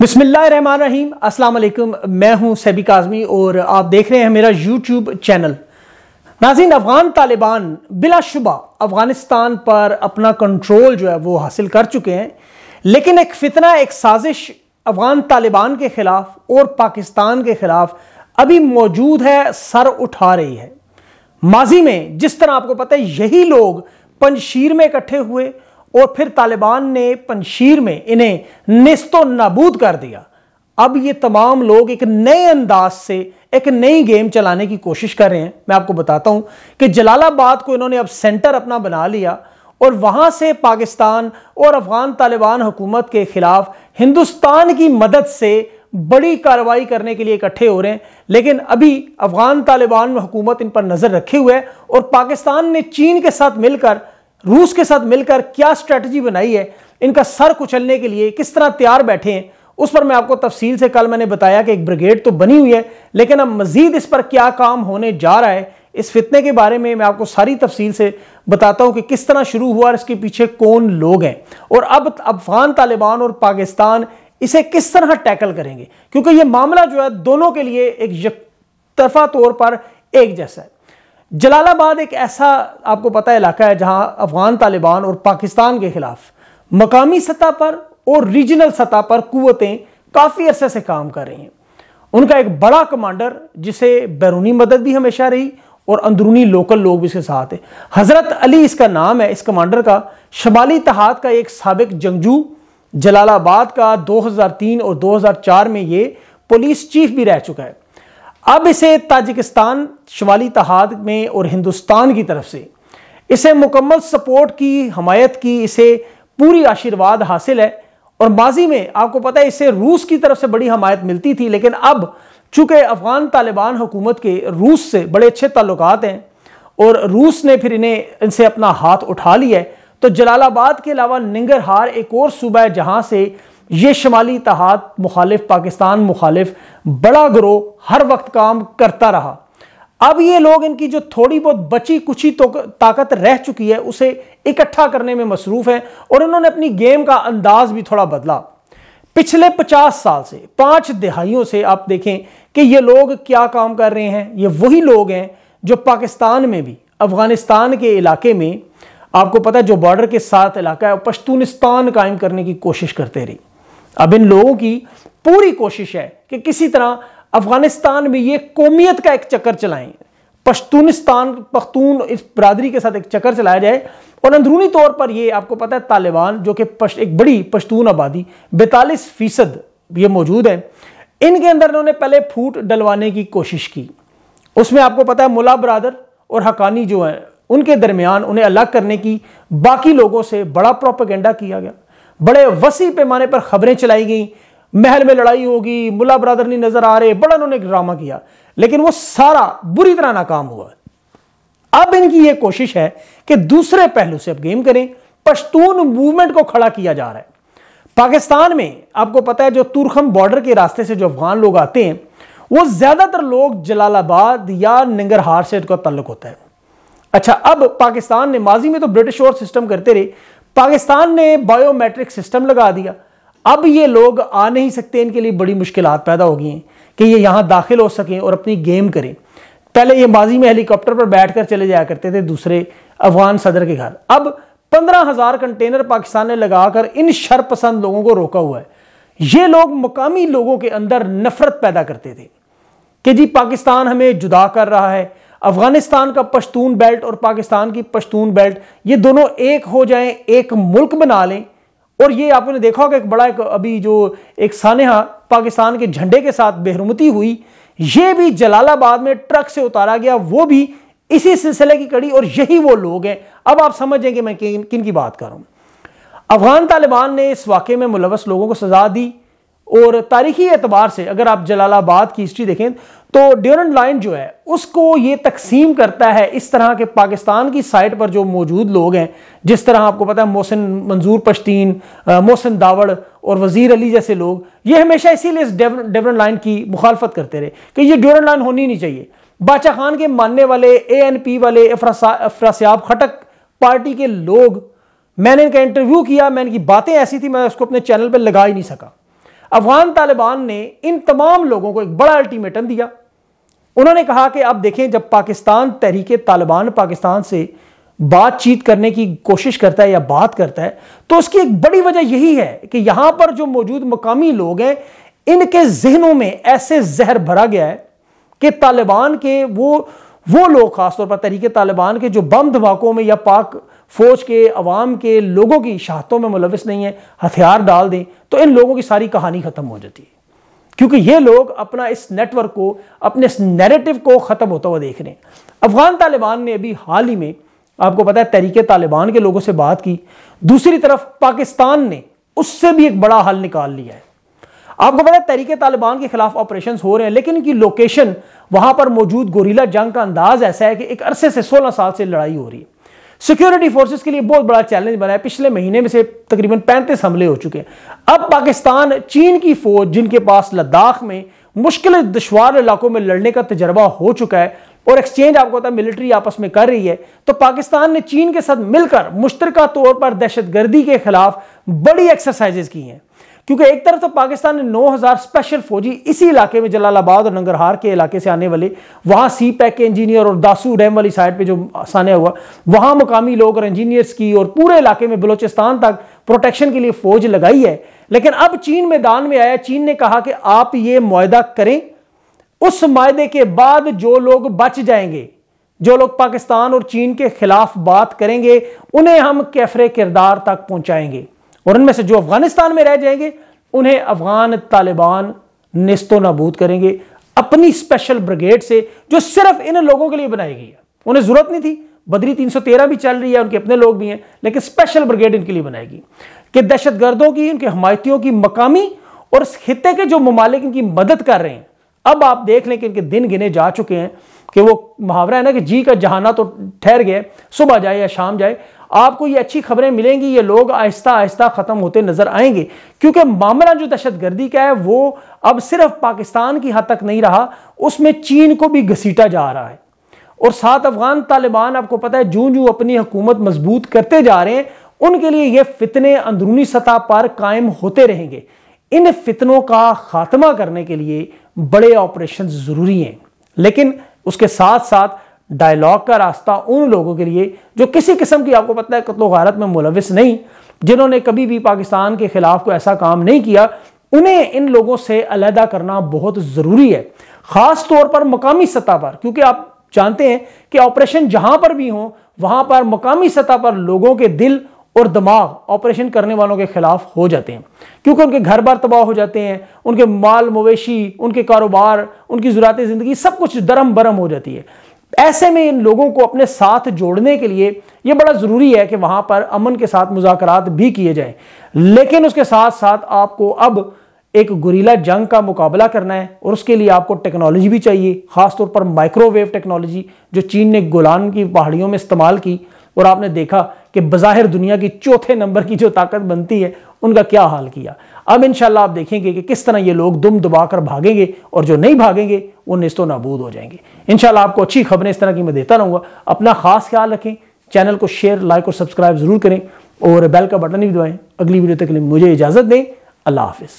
अस्सलाम वालेकुम मैं हूँ सैबी काजमी और आप देख रहे हैं मेरा यूट्यूब चैनल। नाजीन अफगान तालिबान बिलाशुबा अफ़गानिस्तान पर अपना कंट्रोल जो है वो हासिल कर चुके हैं। लेकिन एक फितना, एक साजिश अफगान तालिबान के खिलाफ और पाकिस्तान के खिलाफ अभी मौजूद है, सर उठा रही है। माजी में, जिस तरह आपको पता है, यही लोग पंजशीर में इकट्ठे हुए और फिर तालिबान ने पंशीर में इन्हें निस्तो नाबूद कर दिया। अब ये तमाम लोग एक नए अंदाज से एक नई गेम चलाने की कोशिश कर रहे हैं। मैं आपको बताता हूँ कि जलालाबाद को इन्होंने अब सेंटर अपना बना लिया और वहाँ से पाकिस्तान और अफगान तालिबान हुकूमत के खिलाफ हिंदुस्तान की मदद से बड़ी कार्रवाई करने के लिए इकट्ठे हो रहे हैं। लेकिन अभी अफगान तालिबान हुकूमत इन पर नज़र रखे हुए है और पाकिस्तान ने चीन के साथ मिलकर रूस के साथ मिलकर क्या स्ट्रैटेजी बनाई है, इनका सर कुचलने के लिए किस तरह तैयार बैठे हैं, उस पर मैं आपको तफसील से कल मैंने बताया कि एक ब्रिगेड तो बनी हुई है, लेकिन अब मजीद इस पर क्या काम होने जा रहा है, इस फितने के बारे में मैं आपको सारी तफसील से बताता हूँ कि किस तरह शुरू हुआ और इसके पीछे कौन लोग हैं। और अब अफगान तालिबान और पाकिस्तान इसे किस तरह टैकल करेंगे, क्योंकि यह मामला जो है दोनों के लिए एक तरफा तौर पर एक जैसा है। जलालाबाद एक ऐसा, आपको पता इलाका है जहाँ अफगान तालिबान और पाकिस्तान के खिलाफ मकामी सतह पर और रीजनल सतह पर कुतें काफ़ी अरसे से काम कर रही हैं। उनका एक बड़ा कमांडर जिसे बैरूनी मदद भी हमेशा रही और अंदरूनी लोकल लोग भी इसके साथ हैं। हज़रत अली इसका नाम है, इस कमांडर का। शमाली तहाद का एक सबक जंगजू, जलालाबाद का 2003 और 2004 में ये पुलिस चीफ भी रह चुका है। अब इसे ताजिकिस्तान शुमाली तहाद में और हिंदुस्तान की तरफ़ से, इसे मुकम्मल सपोर्ट की, हमायत की, इसे पूरी आशीर्वाद हासिल है। और माजी में आपको पता है, इसे रूस की तरफ़ से बड़ी हमायत मिलती थी, लेकिन अब चूँकि अफगान तालिबान हुकूमत के रूस से बड़े अच्छे ताल्लुक हैं और रूस ने फिर इन्हें, इनसे अपना हाथ उठा लिया है तो जलालाबाद के अलावा निंगरहार एक और सूबा है, जहाँ से ये शमाली इतिहाद मुखालिफ पाकिस्तान मुखालिफ बड़ा ग्रोह हर वक्त काम करता रहा। अब ये लोग इनकी जो थोड़ी बहुत बची कुछ ही तो ताकत रह चुकी है, उसे इकट्ठा करने में मसरूफ है और इन्होंने अपनी गेम का अंदाज भी थोड़ा बदला। पिछले पचास साल से, पाँच दिहाइयों से आप देखें कि ये लोग क्या काम कर रहे हैं। ये वही लोग हैं जो पाकिस्तान में भी, अफ़गानिस्तान के इलाके में, आपको पता है जो बॉर्डर के साथ इलाका है पश्तूनिस्तान कायम करने की कोशिश करते रही। अब इन लोगों की पूरी कोशिश है कि किसी तरह अफ़गानिस्तान में ये कौमियत का एक चक्कर चलाएँ। पश्तूनिस्तान, पख्तून इस बरदरी के साथ एक चक्कर चलाया जाए। और अंदरूनी तौर पर ये आपको पता है तालिबान, जो कि एक बड़ी पश्तून आबादी, बैतालीस फ़ीसद ये मौजूद है। इनके अंदर इन्होंने पहले फूट डलवाने की कोशिश की। उसमें आपको पता है मुला बरदर और हकानी जो है, उनके दरमियान उन्हें अलग करने की बाकी लोगों से बड़ा प्रोपेगेंडा किया गया। बड़े वसी पैमाने पर खबरें चलाई गई। महल में लड़ाई होगी मुला ब्रदर नहीं नज़र आ रहे, बड़ा उन्होंने ड्रामा किया। लेकिन वो सारा बुरी तरह नाकाम हुआ। अब इनकी यह कोशिश है कि दूसरे पहलू से अब गेम करें। पश्तून मूवमेंट को खड़ा किया जा रहा है। पाकिस्तान में आपको पता है जो तुरखम बॉर्डर के रास्ते से जो अफगान लोग आते हैं, वो ज़्यादातर लोग जलालाबाद या निंगरहार से उनका तल्लुक होता है। अच्छा अब पाकिस्तान ने माजी में तो ब्रिटिश और सिस्टम करते रहे पाकिस्तान ने बायोमेट्रिक सिस्टम लगा दिया। अब ये लोग आ नहीं सकते, इनके लिए बड़ी मुश्किल पैदा हो गई हैं कि ये यहाँ दाखिल हो सकें और अपनी गेम करें। पहले ये माजी में हेलीकॉप्टर पर बैठकर चले जाया करते थे दूसरे अफगान सदर के घर। अब पंद्रह हज़ार कंटेनर पाकिस्तान ने लगाकर इन शरपसंद लोगों को रोका हुआ है। ये लोग मुकामी लोगों के अंदर नफरत पैदा करते थे कि जी पाकिस्तान हमें जुदा कर रहा है अफ़गानिस्तान का पश्तून बेल्ट और पाकिस्तान की पश्तून बेल्ट ये दोनों एक हो जाएँ एक मुल्क बना लें। और ये आपने देखा होगा एक बड़ा एक अभी जो एक सानहा पाकिस्तान के झंडे के साथ बेहरमती हुई ये भी जलालाबाद में ट्रक से उतारा गया वो भी इसी सिलसिले की कड़ी और यही वो लोग हैं। अब आप समझेंगे मैं किन, किन की बात कर। रहा अफगान तालिबान ने इस वाक़े में मुलवस लोगों को सजा दी और तारीखी एतबार से अगर आप जलालाबाद की हिस्ट्री देखें तो ड्यूरन लाइन जो है, उसको ये तकसीम करता है इस तरह के पाकिस्तान की साइड पर जो मौजूद लोग हैं, जिस तरह आपको पता है मोहसिन मंजूर पश्तीन मोहसिन दावड़ और वज़ीर अली जैसे लोग, ये हमेशा इसीलिए इस डेवरन लाइन की मुखालफत करते रहे कि ये ड्यूरन लाइन होनी नहीं चाहिए। बादशाह खान के मानने वाले ए एन पी वाले अफरासियाब खटक पार्टी के लोग, मैंने इनका इंटरव्यू किया मैंने इनकी बातें ऐसी थी, मैं उसको अपने चैनल पर लगा ही नहीं सका। अफगान तालिबान ने इन तमाम लोगों को एक बड़ा अल्टीमेटम दिया। उन्होंने कहा कि अब देखें, जब पाकिस्तान तहरीक तालिबान पाकिस्तान से बातचीत करने की कोशिश करता है या बात करता है तो उसकी एक बड़ी वजह यही है कि यहाँ पर जो मौजूद मकामी लोग हैं, इनके जहनों में ऐसे जहर भरा गया है कि तालिबान के वो वो लोग खासतौर पर तरीके तालिबान के जो बम धमाकों में या पाक फौज के, अवाम के लोगों की शहादतों में मुलविस नहीं है, हथियार डाल दें तो इन लोगों की सारी कहानी खत्म हो जाती है। क्योंकि ये लोग अपना इस नेटवर्क को, अपने इस नैरेटिव को ख़त्म होता हुआ देख रहे हैं। अफगान तालिबान ने अभी हाल ही में, आपको पता है, तरीके तालिबान के लोगों से बात की। दूसरी तरफ़, पाकिस्तान ने उससे भी एक बड़ा हल निकाल लिया है। आपको पता है, तरीके तालिबान के खिलाफ ऑपरेशन हो रहे हैं, लेकिन इनकी लोकेशन वहाँ पर मौजूद गोरीला जंग का अंदाज ऐसा है कि एक अरसे से 16 साल से लड़ाई हो रही है। सिक्योरिटी फोर्सेस के लिए बहुत बड़ा चैलेंज बना है। पिछले महीने में से तकरीबन पैंतीस हमले हो चुके हैं। अब पाकिस्तान, चीन की फौज, जिनके पास लद्दाख में मुश्किल दुशवार इलाकों में लड़ने का तजर्बा हो चुका है और एक्सचेंज आपको पता है मिलिट्री आपस में कर रही है तो पाकिस्तान ने चीन के साथ मिलकर मुश्तरका तौर पर दहशतगर्दी के खिलाफ बड़ी एक्सरसाइजेज की हैं। क्योंकि एक तरफ़ तो पाकिस्तान ने 9000 स्पेशल फौजी इसी इलाके में जलालाबाद और नंगरहार के इलाके से आने वाले, वहाँ सी पैक के इंजीनियर और दासू डैम वाली साइड पे जो सानिया हुआ, वहाँ मुकामी लोग और इंजीनियर्स की और पूरे इलाके में बलोचिस्तान तक प्रोटेक्शन के लिए फौज लगाई है। लेकिन अब चीन मैदान में आया, चीन ने कहा कि आप ये मुआदा करें। उस मायदे के बाद जो लोग बच जाएँगे, जो लोग पाकिस्तान और चीन के खिलाफ बात करेंगे, उन्हें हम कैफरे किरदार तक पहुंचाएँगे। और उनमें से जो अफ़गानिस्तान में रह जाएँगे, उन्हें अफगान तालिबान निस्तो नाबूद करेंगे। अपनी स्पेशल ब्रिगेड से, जो सिर्फ़ इन लोगों के लिए बनाई गई है। उन्हें ज़रूरत नहीं थी। बदरी 313 भी चल रही है, उनके अपने लोग भी हैं, लेकिन स्पेशल ब्रिगेड इनके लिए बनाएगी कि दहशत गर्दों की, उनके हमायतियों की मकामी और इस खत्े के जो ममालिक इनकी मदद कर रहे हैं। अब आप देख लें कि इनके दिन गिने जा चुके हैं कि वो मुहावरा है ना कि जी का जहाना तो ठहर गया सुबह जाए या शाम जाए। आपको ये अच्छी खबरें मिलेंगी, ये लोग आहिस्ता आहिस्ता ख़त्म होते नज़र आएँगे। क्योंकि मामला जो दहशत गर्दी का है, वो अब सिर्फ़ पाकिस्तान की हद तक नहीं रहा, उसमें चीन को भी घसीटा जा रहा है। और साथ अफगान तालिबान, आपको पता है जूं जूं अपनी हुकूमत मज़बूत करते जा रहे हैं, उनके लिए ये फितने अंदरूनी सतह पर कायम होते रहेंगे। इन फितनों का खात्मा करने के लिए बड़े ऑपरेशन ज़रूरी हैं। लेकिन उसके साथ साथ डायलॉग का रास्ता उन लोगों के लिए जो किसी किस्म की, आपको पता है, कत्लो गारत में मुलविस नहीं, जिन्होंने कभी भी पाकिस्तान के खिलाफ कोई ऐसा काम नहीं किया, उन्हें इन लोगों से अलहदा करना बहुत ज़रूरी है। ख़ास तौर पर मकामी सतह पर, क्योंकि आप जानते हैं कि ऑपरेशन जहाँ पर भी हो, वहाँ पर मकामी सतह पर लोगों के दिल और दिमाग ऑपरेशन करने वालों के खिलाफ हो जाते हैं। क्योंकि उनके घर बार तबाह हो जाते हैं, उनके माल मवेशी, उनके कारोबार, उनकी ज़रूरत ज़िंदगी सब कुछ दरम बरम हो जाती है। ऐसे में इन लोगों को अपने साथ जोड़ने के लिए यह बड़ा ज़रूरी है कि वहाँ पर अमन के साथ मुजाकर भी किए जाएँ। लेकिन उसके साथ साथ आपको अब एक गुरीला जंग का मुकाबला करना है और उसके लिए आपको टेक्नोलॉजी भी चाहिए, खासतौर पर माइक्रोवेव टेक्नोलॉजी, जो चीन ने गोलान की पहाड़ियों में इस्तेमाल की और आपने देखा कि बज़ाहिर दुनिया की चौथे नंबर की जो ताकत बनती है, उनका क्या हाल किया। अब इंशाल्लाह आप देखेंगे कि किस तरह ये लोग दुम दबाकर भागेंगे और जो नहीं भागेंगे, वो निस्तो नाबूद हो जाएँगे। इंशाल्लाह आपको अच्छी खबरें इस तरह की मैं देता रहूँगा। अपना खास ख्याल रखें, चैनल को शेयर, लाइक और सब्सक्राइब ज़रूर करें और बेल का बटन भी दबाएँ। अगली वीडियो तक के लिए मुझे इजाज़त दें। अल्लाह हाफिज़।